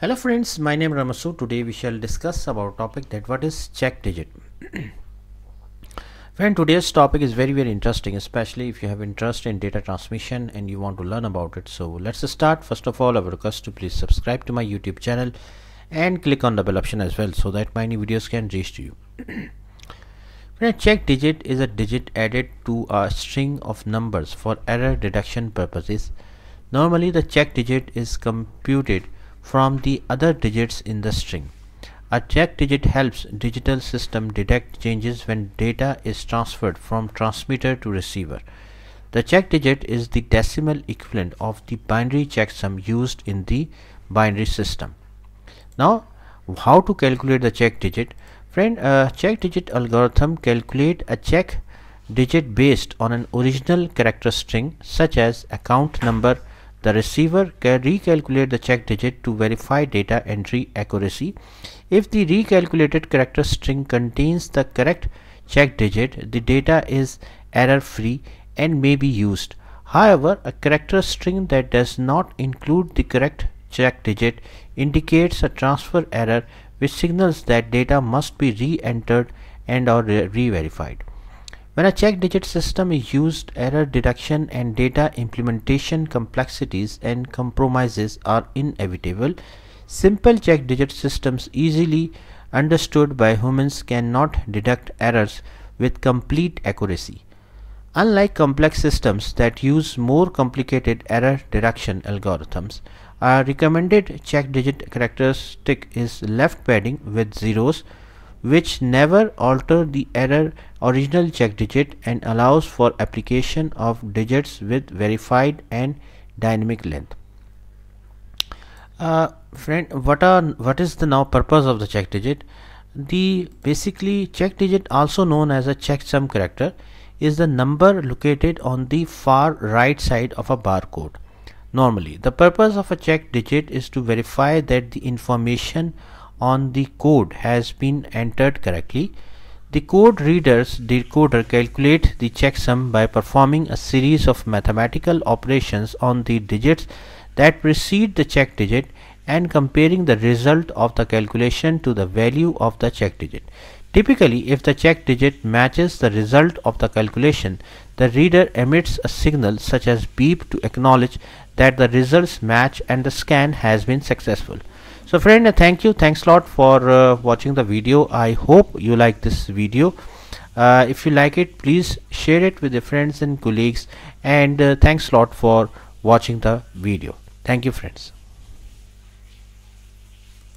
Hello friends, my name is Ramasu. Today we shall discuss about topic that what is check digit. Friend, today's topic is very very interesting, especially if you have interest in data transmission and you want to learn about it. So let's start. First of all, I would request to please subscribe to my YouTube channel and click on the bell option as well so that my new videos can reach to you. Friend, check digit is a digit added to a string of numbers for error detection purposes. Normally the check digit is computed from the other digits in the string. A check digit helps digital system detect changes when data is transferred from transmitter to receiver. The check digit is the decimal equivalent of the binary checksum used in the binary system. Now, how to calculate the check digit? Friend, a check digit algorithm calculate a check digit based on an original character string such as account number, the receiver can recalculate the check digit to verify data entry accuracy. If the recalculated character string contains the correct check digit, the data is error free and may be used. However, a character string that does not include the correct check digit indicates a transfer error which signals that data must be re-entered and or re-verified. When a check digit system is used, error detection and data implementation complexities and compromises are inevitable. Simple check digit systems easily understood by humans cannot detect errors with complete accuracy. Unlike complex systems that use more complicated error detection algorithms, a recommended check digit characteristic is left padding with zeros which never alter the error original check digit and allows for application of digits with verified and dynamic length. Uh, friend, what are what is the now purpose of the check digit? The basically check digit, also known as a checksum character, is the number located on the far right side of a barcode. Normally, the purpose of a check digit is to verify that the information on the code has been entered correctly. The code reader's decoder calculates the checksum by performing a series of mathematical operations on the digits that precede the check digit and comparing the result of the calculation to the value of the check digit. Typically, if the check digit matches the result of the calculation, the reader emits a signal such as beep to acknowledge that the results match and the scan has been successful so friend thank you. Thanks a lot for uh, watching the video. I hope you like this video. Uh, if you like it please share it with your friends and colleagues. And uh, thanks a lot for watching the video. Thank you friends